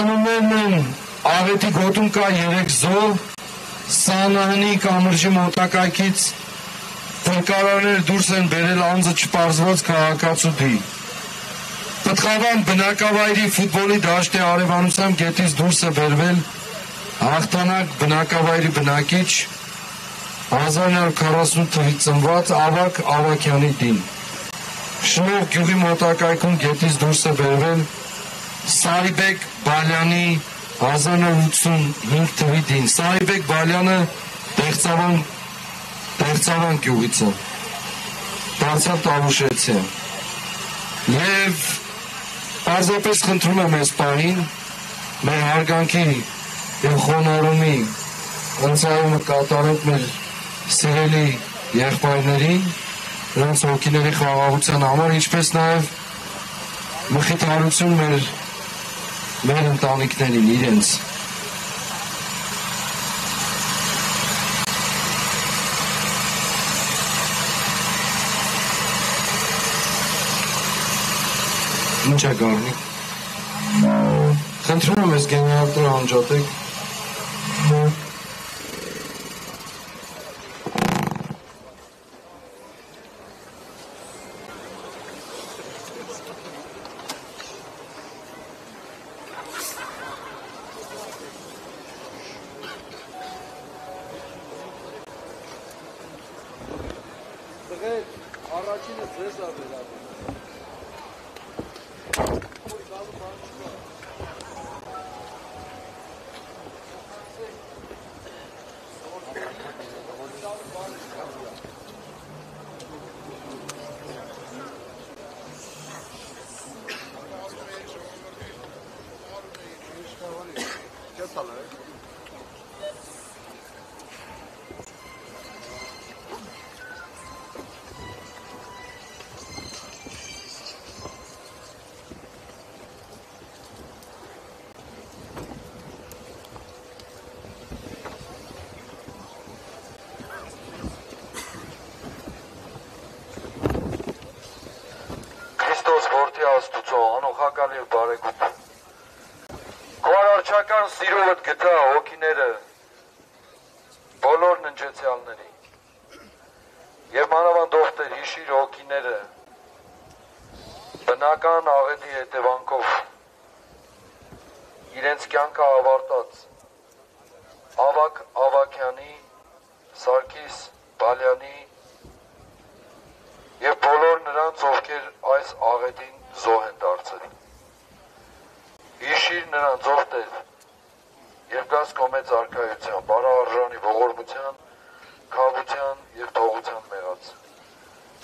Անուններն են. Աղետի գոտում կա 3 զո, Սանահնի կամրջի մոտակայքից Փրկարարներ դուրս են բերել անձը չպարզված քաղաքացուի։ Պտղավան բնակավայրի ֆուտբոլի դաշտի արևանությամբ գետից դուրս է բերվել հաղթանակ բնակավայրի բնակիչ 1940 թվականից ծնված Ավակ Ավակյանի դին։ Շնորհ գյուղի մոտակայքում գետից դուրս է բերվել Սարիբեկ Բալյանի 1985 թվի դին։ Սարիբեկ Բալյանը Տեղծավան Տեղծավան գյուղից է։ Դարձավ Տավուշեցի։ Եվ պարզապես խնդրում եմ այս պահին մեր հարգանքի եւ խոնարհումի ընծայումը կատարենք մեր սիրելի եղբայրներին, նրանց հոգիների խաղաղության համար, ինչպես նաեւ մխիթարություն մեր մեր ընտանիքներին իրենց Ինչ է գարնի։ Խնդրում եմ ես գեներատորը անջատեք։ Տղեր, առաջինը ձեզ ա վերաբերում։ Քրիստոս Աստուծո անողակալ եւ բարեգութ Քո արարչական սիրովդ գտա հոգիները բոլոր ննջեցյալների եւ մանավանդով Տեր հիշիր հոգիները բնական աղետի հետևանքով իրենց կյանքը ավարտած Ավակ Ավակյանի Սարգիս Բալյանի եւ բոլոր նրանց, ովքեր այս աղետին զոհ են դարձել։ Հիշիր նրանց ով Տեր, եւ գաս քո մեծ արքայության, բարարժանի ողորմության, քավության եւ թողության մեղած։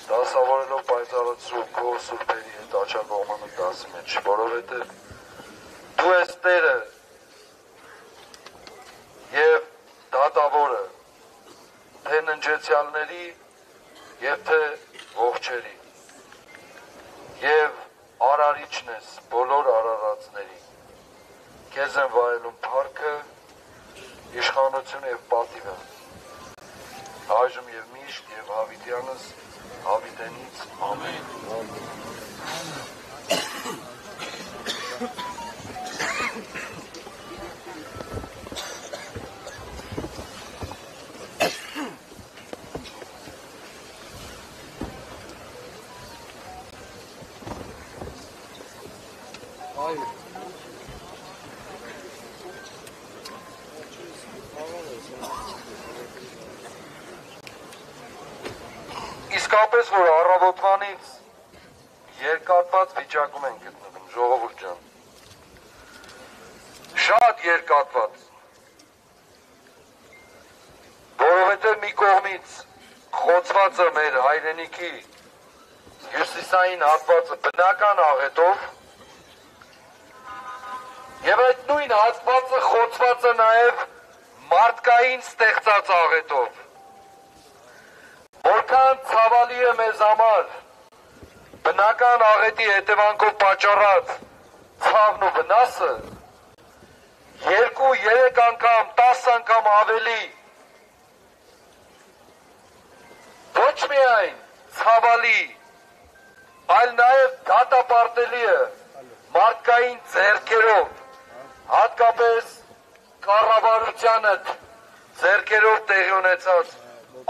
Դասավորելով պայծառացրու քո սուրբերի հետ աչակողմանը դասի մեջ, որովհետեւ դու ես Տերը եւ դատավորը թե ննջեցյալների եւ թե ողջերի եւ արարիչն ես բոլոր արարածների քեզ են վայելում փառքը իշխանությունը եւ պատիվը այժմ եւ միշտ եւ հավիտյանս հավիտենից ամեն Այո։ Իսկապես որ առավոտվանից երկատված վիճակում են գտնվում ժողովուրդ ջան շատ երկատված որովհետև մի կողմից խոցված է մեր հայրենիքի հյուսիսային հատվածը բնական աղետով եւ այդ նույն հատվածը խոցված է նաեւ մարդկային ստեղծած աղետով որքան ցավալի է մեզ համար բնական աղետի հետևանքով պատճառած ցավն ու վնասը երկու, երեք անգամ, 10 անգամ ավելի ոչ միայն ցավալի, այլ նաև դատապարտելի է մարդկային ձեռքերով հատկապես կառավարությանը ձերքերով տեղի ունեցած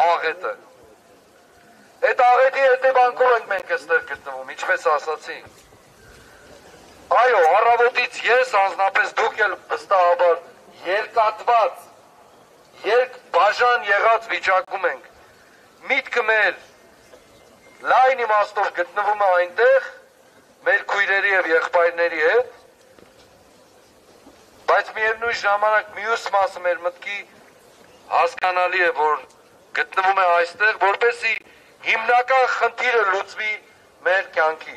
աղետը։ Այդ աղետի հետևանքով ենք մենք այստեղ գտնվում, ինչպես ասացի։ Այո, առավոտից ես անձնապես դուք էլ վստահաբար երկատված, երկ բաժան եղած վիճակում ենք։ Միտքը մեր լայն իմաստով գտնվում է այնտեղ մեր քույրերի եւ եղբայրների հետ, բայց միևնույն ժամանակ մյուս մասը մեր մտքի հասկանալի է, որ գտնվում է այստեղ, որպեսի հիմնական խնդիրը լուծվի մեր կյանքի։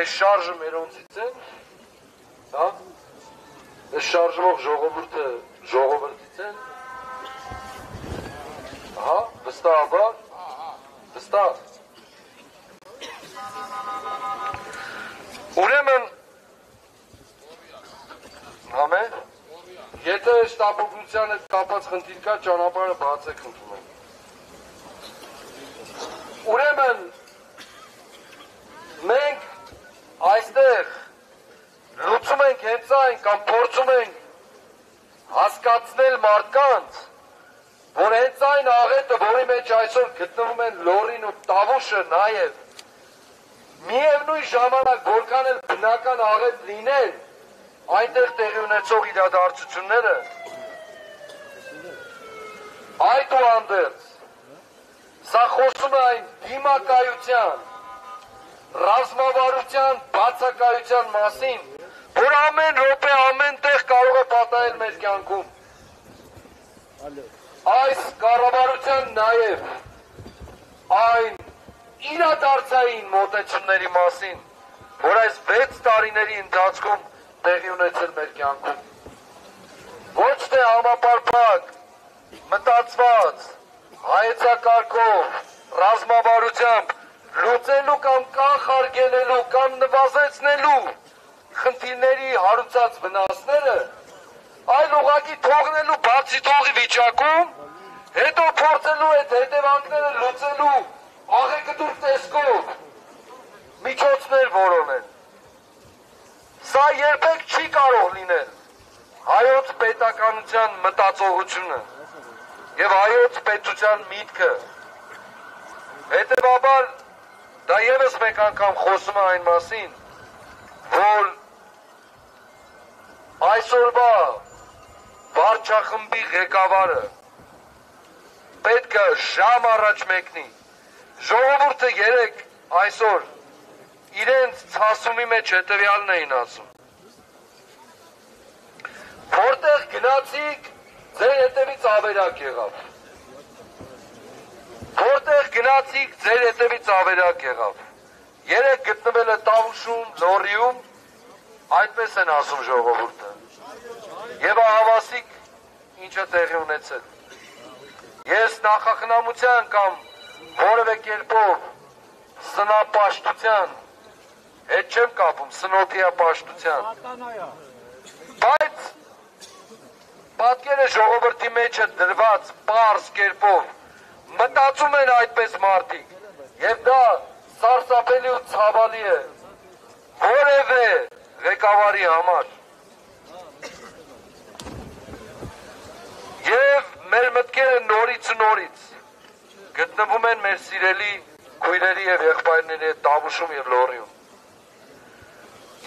Այս շարժը մերոնցից են, հա? Այս շարժվող ժողովուրդը ժողովրդից են, վստահաբար, վստահ։ Ուրեմն, համե, եթե շտապօգնության հետ կապած խնդիր կա, ճանապարհը բացեք խնդրում եմ։ Ուրեմն, մենք այստեղ լուծում ենք հենց այն կամ փորձում ենք հասկացնել մարդկանց, որ հենց այն աղետը, որի մեջ այսօր գտնվում են լորին ու տավուշը նաև, միևնույն ժամանակ որքան էլ բնական աղետ լինեն, այնտեղ տեղի ունեցող իրադարձությունները, այդ ու անդերց, սա խոսում է այն դիմակայության, ռազմավարության բացակայության մասին, որ ամեն րոպե ամեն տեղ կարող է պատահել մեր կյանքում։ Այս կառավարության նաև այն իրադարձային մոտեցումների մասին, որ այս 6 տարիների ընթացքում տեղի ունեցել մեր կյանքում։ Ոչ թե համապարփակ, մտածված, հայեցակարգով, ռազմավարությամբ լուծելու կամ կանխարգելելու կամ նվազեցնելու խնդիրների հարուցած վնասները, այլ ուղղակի թողնելու բացի թողի վիճակում, հետո փորձելու այդ հետևանքները լուծելու աղեկտուր տեսքով միջոցներ որոնել։ Սա երբեք չի կարող լինել հայոց պետականության մտածողությունը եւ հայոց պետության միտքը։ Հետևաբար Դա եւս մեկ անգամ խոսում է այն մասին, որ այսօրվա վարչախմբի ղեկավարը պետք է ժամ առաջ մեկնի։ Ժողովուրդը երեք այսօր իրենց ցասումի մեջ հետևյալն էին ասում։ Որտեղ գնացիք, ձեր հետևից ավերակ եղավ որտեղ գնացիք ձեր հետևից ավերակ եղավ։ Երեք գտնվել է Տավուշում, Լորիում, այդպես են ասում ժողովուրդը։ Եվ ահավասիկ ինչը տեղի ունեցել։ Ես նախախնամության կամ որևէ կերպով սնապաշտության հետ չեմ կապում, սնոտիա պաշտության։ Բայց պատկերը ժողովրդի մեջ է դրված པարս կերպով մտածում են այդպես մարդիկ եւ դա սարսափելի ու ցավալի է որևէ ղեկավարի համար եւ մեր մտքերը նորից նորից գտնվում են մեր սիրելի քույրերի եւ եղբայրների հետ Տավուշում եւ Լոռիում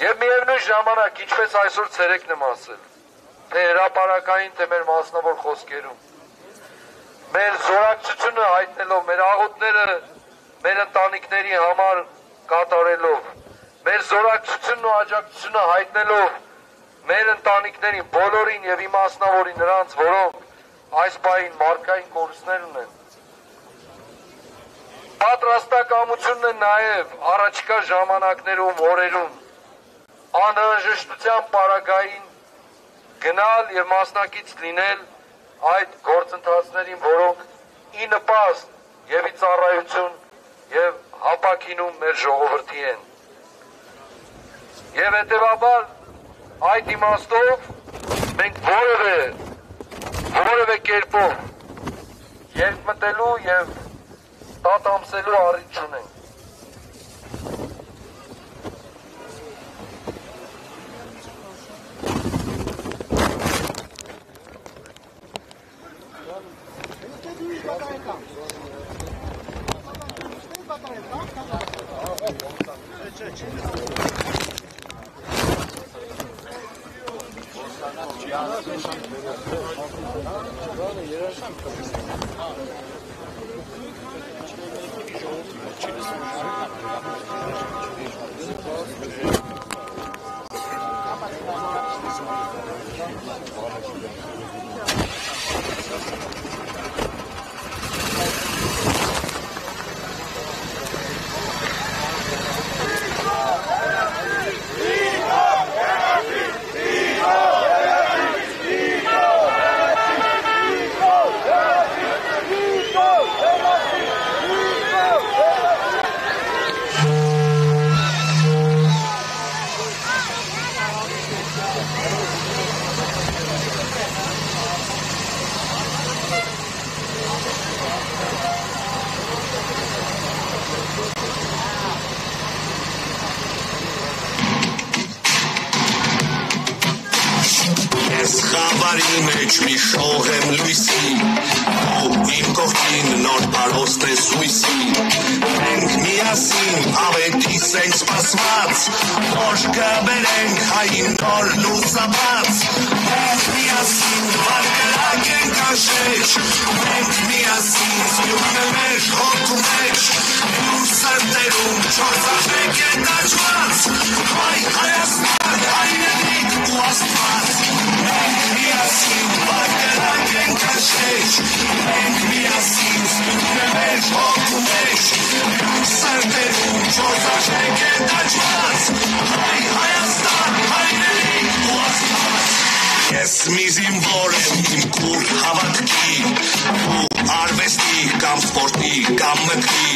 եւ միևնույն ժամանակ ինչպես այսօր ցերեկն եմ ասել թե հրաապարակային թե մեր մասնավոր խոսքերում մեր զորակցությունը հայտնելով, մեր աղոթները մեր ընտանիքների համար կատարելով, մեր զորակցությունն ու աջակցությունը հայտնելով մեր ընտանիքներին, բոլորին եւ իմաստնավորի նրանց, որոնք այս պահին մարկային կորուստներ ունեն։ Պատրաստակամությունն է նաեւ առաջիկա ժամանակներում, օրերում. Անհրաժեշտության պարագային գնալ եւ մասնակից լինել այդ գործընթացներին, որոնք ի նպաստ եւ ի ծառայություն եւ հապակինում մեր ժողովրդի են։ Եվ հետեւաբար այդ իմաստով մենք որևէ որևէ կերպով երկմտելու եւ տատամսելու առիթ չունենք։ Ես կբերենք հային նոր լուսաբաց մենք միասին վարկրակ ենք աշեջ մենք միասին սյունն է մեր հոգու մեջ ու սրտերում չորձախեք է տաջված կամ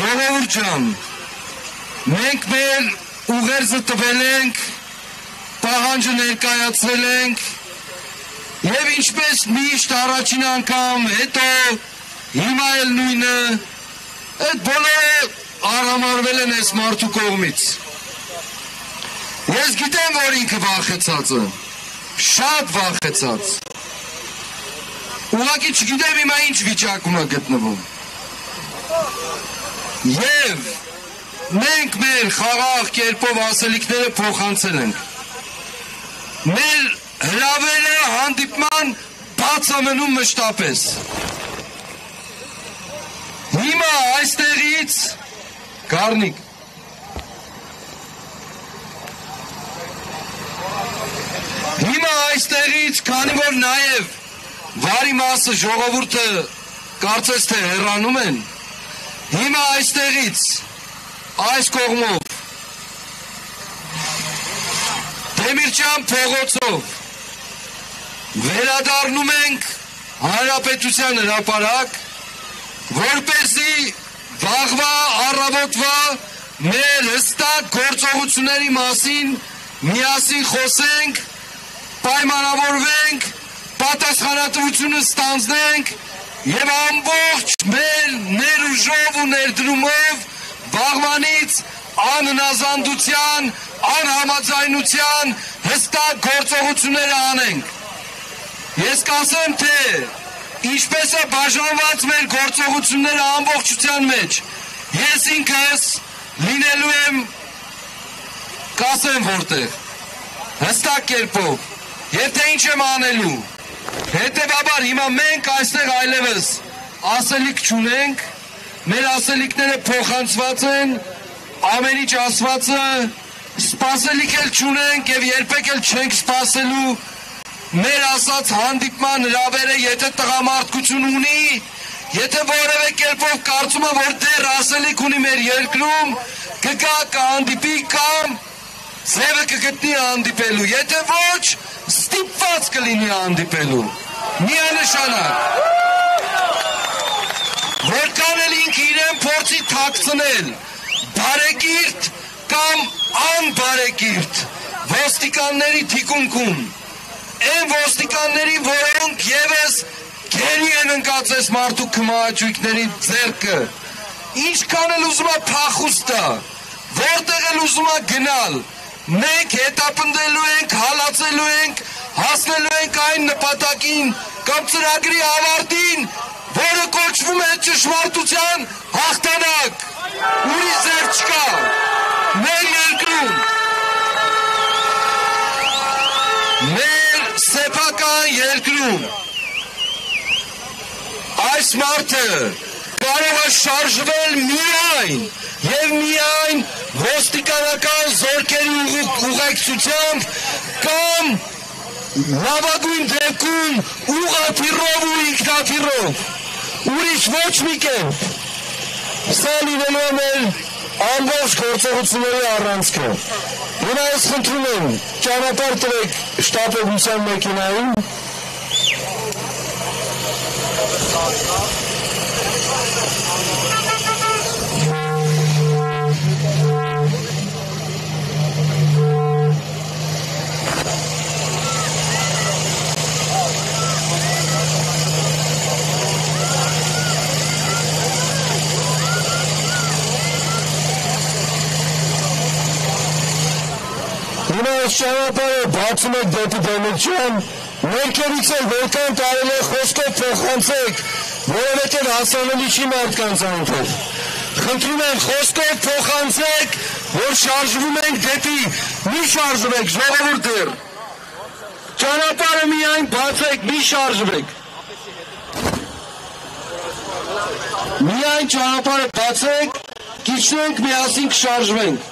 Ժողովուրդ ջան, մենք մեր ուղերձը տվել ենք, պահանջը ներկայացրել ենք, Եվ ինչպես միշտ առաջին անգամ, հետո հիմա էլ նույնը, այդ բոլորը արամարվել են այս մարդու կողմից։ Ես գիտեմ, որ ինքը վախեցած է, շատ վախեցած։ Ուղղակի չգիտեմ հիմա ինչ վիճակում է գտնվում։ Եվ մենք մեր խաղաղ կերպով ասելիքները փոխանցել ենք։ Մեր հրավերը հանդիպման բաց ամնում մշտապես։ Հիմա այստեղից Կարնիկ Հիմա այստեղից, քանի որ նաև վարի մասը ժողովուրդը կարծես թե հեռանում են, հիմա այստեղից այս կողմով Դեմիրճան փողոցով վերադառնում ենք հանրապետության հրապարակ, որպեսզի վաղվա առավոտվա մեր հստակ գործողությունների մասին միասին խոսենք, պայմանավորվենք, պատասխանատվությունը ստանձնենք եւ ամբողջ մեր ներուժով ու ներդրումով վաղվանից անհնազանդության, անհամաձայնության հստակ գործողություններ անենք։ Ես կասեմ, թե ինչպես է բաժանված մեր գործողությունները ամբողջության մեջ։ Ես ինքս լինելու եմ կասեմ որտեղ հստակ կերպով եւ թե ինչ եմ անելու Հետևաբար հիմա մենք այստեղ այլևս ասելիք չունենք, մեր ասելիքները փոխանցված են, ամեն ինչ ասվածը սпасելիք էլ չունենք եւ երբեք էլ չենք սпасելու մեր ասած հանդիպման հրավերը, եթե տղամարդկություն ունի, եթե որևէ կերպով կարծում է, որ դեռ ասելիք ունի մեր երկրում, կգա կհանդիպի կամ ձևը կգտնի հանդիպելու, եթե ոչ, ստիպված կլինի հանդիպելու միանշանակ որքան էլ ինքը իրեն փորձի թաքցնել բարեկիրթ կամ անբարեկիրթ ոստիկանների թիկունքում այն ոստիկանների, որոնք եւս գերի են ընկածես մարդու կմաճույքների ձերքը։ Ինչքան էլ ուզում է փախուստը, որտեղ էլ ուզում է գնալ, մենք հետապնդելու ենք, հալածելու ենք, հասնելու ենք այն նպատակին կամ ծրագրի ավարտին, որը կոչվում է ճշմարտության հաղթանակ։ Ուրիշ ձեր չկա։ Մեր երկրում մեր սեփական երկրում այս մարդը կարող է շարժվել միայն եւ միայն ոստիկանական զորքերի ուղեկցությամբ կամ լավագույն դեպքում ուղաթիռով ու ինքնաթիռով ուրիշ ոչ մի կերպ սա լինելու է մեր ամբողջ գործողությունների առանցքը Հիմա ես խնդրում եմ ճանապարհ տվեք շտապողության մեքենային Հիմա այս ճանապարհը բացում եք դեպի Դեմիրճան, ներքևից էլ որքան կարելի է խոսքով փոխանցեք, որովհետև հասանելի չի մարդկանց անունով։ Խնդրում եմ խոսքով փոխանցեք, որ շարժվում ենք դեպի մի շարժվեք, ժողովուրդ դեր։ Ճանապարհը միայն բացեք, մի շարժվեք։ Միայն ճանապարհը բացեք, քիչնենք միասին կշարժվենք։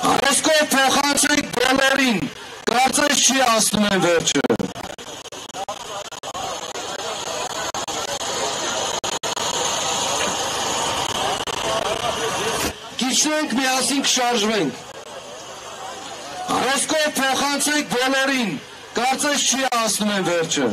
Խոսքով փոխանցեք բոլորին, կարծես չի ասում են վերջը։ Քիչնենք միասին կշարժվենք։ Խոսքով փոխանցեք բոլորին, կարծես չի ասում են վերջը։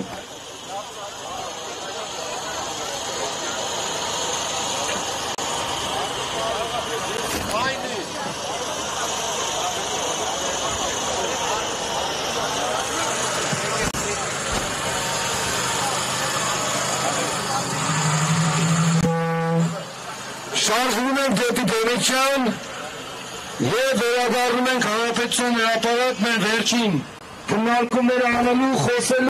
շարժվում ենք Դոնիչյան եւ վերադառնում ենք հանրապետության հրապարակ մեր վերջին քննարկումները անելու խոսելու